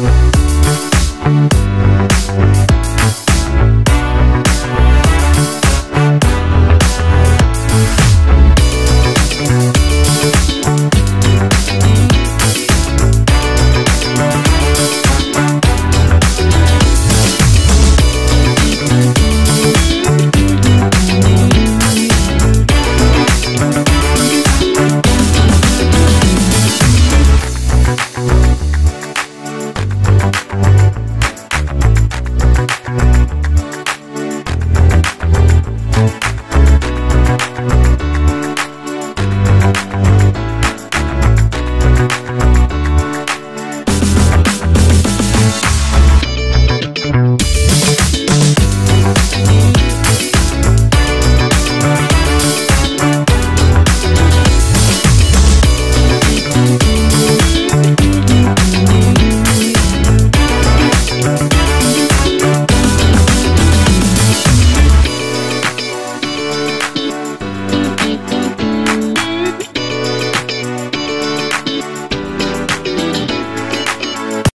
Bye.